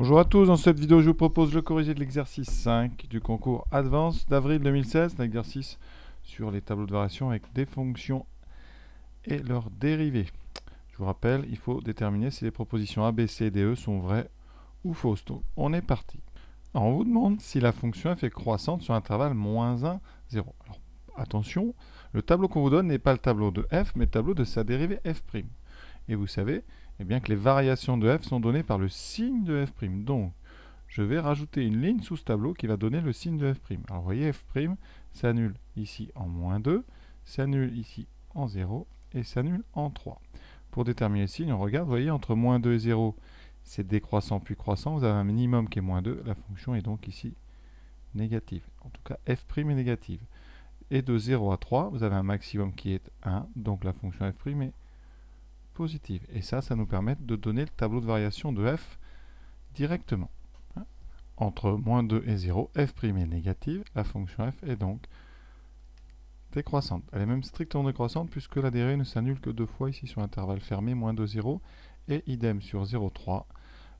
Bonjour à tous, dans cette vidéo je vous propose le corrigé de l'exercice 5 du concours Advance d'avril 2016, l'exercice sur les tableaux de variation avec des fonctions et leurs dérivés. Je vous rappelle, il faut déterminer si les propositions A, B, C et D, E sont vraies ou fausses. Donc on est parti. Alors, on vous demande si la fonction f est croissante sur l'intervalle moins 1, 0. Alors, attention, le tableau qu'on vous donne n'est pas le tableau de f, mais le tableau de sa dérivée f'. Et vous savez, eh bien que les variations de f sont données par le signe de f'. Donc, je vais rajouter une ligne sous ce tableau qui va donner le signe de f'. Alors, vous voyez, f' s'annule ici en moins 2, s'annule ici en 0 et s'annule en 3. Pour déterminer le signe, on regarde, vous voyez, entre moins 2 et 0, c'est décroissant puis croissant. Vous avez un minimum qui est moins 2. La fonction est donc ici négative. En tout cas, f' est négative. Et de 0 à 3, vous avez un maximum qui est 1. Donc la fonction f' est Et ça, ça nous permet de donner le tableau de variation de f directement. Entre moins 2 et 0, f' est négative, la fonction f est donc décroissante. Elle est même strictement décroissante puisque la dérivée ne s'annule que deux fois ici sur l'intervalle fermé, moins 2, 0, et idem sur 0, 3.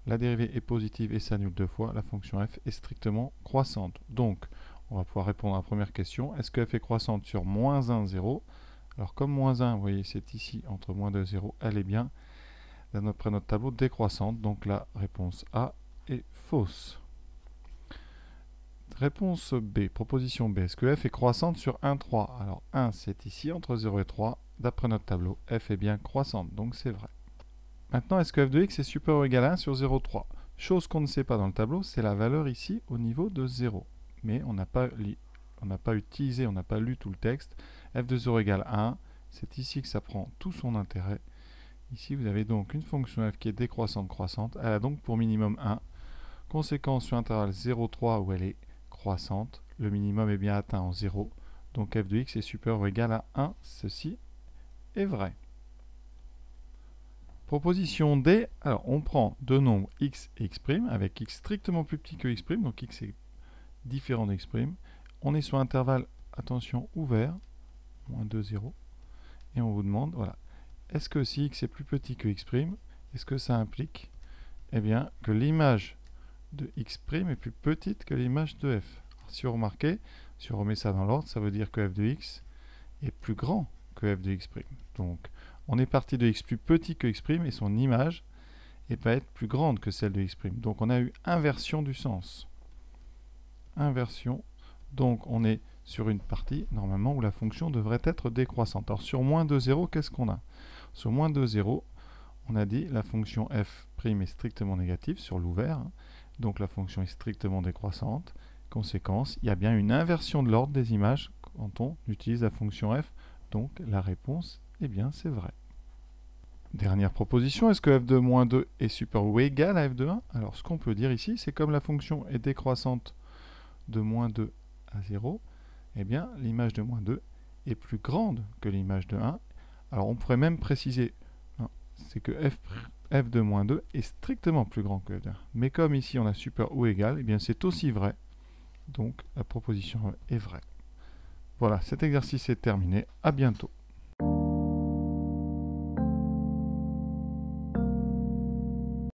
La dérivée est positive et s'annule deux fois, la fonction f est strictement croissante. Donc, on va pouvoir répondre à la première question. Est-ce que f est croissante sur moins 1, 0 alors comme moins 1, vous voyez, c'est ici entre moins 2 et 0, elle est bien, d'après notre tableau, décroissante. Donc la réponse A est fausse. Réponse B, proposition B. Est-ce que f est croissante sur 1, 3 Alors 1, c'est ici, entre 0 et 3. D'après notre tableau, f est bien croissante, donc c'est vrai. Maintenant, est-ce que f de x est supérieur ou égal à 1 sur 0, 3 Chose qu'on ne sait pas dans le tableau, c'est la valeur ici au niveau de 0. Mais on n'a pas, pas utilisé, on n'a pas lu tout le texte f de 0 égale 1. C'est ici que ça prend tout son intérêt. Ici, vous avez donc une fonction f qui est décroissante croissante. Elle a donc pour minimum 1. Conséquence sur l'intervalle 0,3 où elle est croissante. Le minimum est bien atteint en 0. Donc f de x est supérieur ou égal à 1. Ceci est vrai. Proposition D, alors on prend deux nombres x et x' avec x strictement plus petit que x', donc x est différent d'x'. On est sur intervalle, attention, ouvert, moins 2, 0. Et on vous demande, voilà, est-ce que si x est plus petit que x', est-ce que ça implique eh bien, que l'image de x' est plus petite que l'image de f? Si vous remarquez, si on remet ça dans l'ordre, ça veut dire que f de x est plus grand que f de x'. Donc, on est parti de x plus petit que x' et son image va être plus grande que celle de x'. Donc, on a eu inversion du sens. Inversion. Donc, on est sur une partie, normalement, où la fonction devrait être décroissante. Alors sur moins de 0, qu'est-ce qu'on a? Sur moins de 0, on a dit la fonction f' est strictement négative sur l'ouvert, hein. donc la fonction est strictement décroissante. Conséquence, il y a bien une inversion de l'ordre des images quand on utilise la fonction f, donc la réponse, eh bien, c'est vrai. Dernière proposition, est-ce que f de moins 2 est supérieur ou égal à f de 1 Alors ce qu'on peut dire ici, c'est comme la fonction est décroissante de moins 2 à 0, eh bien, l'image de moins 2 est plus grande que l'image de 1. Alors, on pourrait même préciser, hein, c'est que f, de moins 2 est strictement plus grand que f de 1. Mais comme ici, on a super ou égal, eh bien, c'est aussi vrai. Donc, la proposition est vraie. Voilà, cet exercice est terminé. À bientôt.